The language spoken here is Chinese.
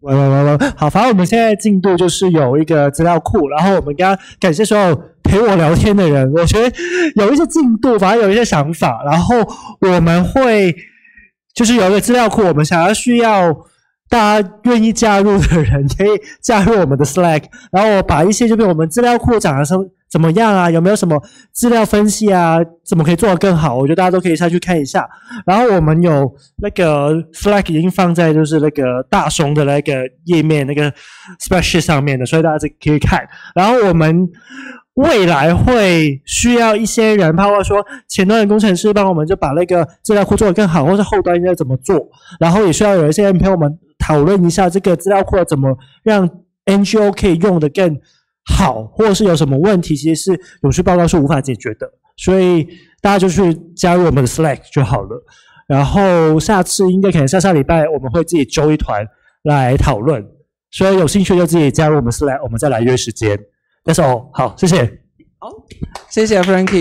喂喂喂喂，好，反正我们现在进度就是有一个资料库，然后我们刚刚感谢所有陪我聊天的人，我觉得有一些进度，反正有一些想法，然后我们会就是有一个资料库，我们想要需要大家愿意加入的人可以加入我们的 Slack，然后我把一些就比如我们资料库讲的什怎么样啊，有没有什么资料分析啊，怎么可以做得更好，我觉得大家都可以下去看一下。然后我们有那个 flag 已经放在就是那个大熊的那个页面那个 spreadsheet 上面的，所以大家可以看。然后我们未来会需要一些人，包括说前端的工程师帮我们就把那个资料库做得更好，或是后端应该怎么做。然后也需要有一些人陪我们讨论一下这个资料库怎么让 NGO 可以用的更好，或者是有什么问题，其实是永续报告是无法解决的。所以大家就去加入我们的 Slack 就好了。然后下次应该可能下下礼拜我们会自己揪一团来讨论，所以有兴趣就自己加入我们 Slack，我们再来约时间。That's all，好，谢谢。好谢谢 Frankie。